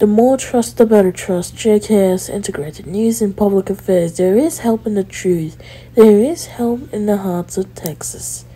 The more trust, the better trust. JKS Integrated News and Public Affairs. There is help in the truth. There is help in the hearts of Texas.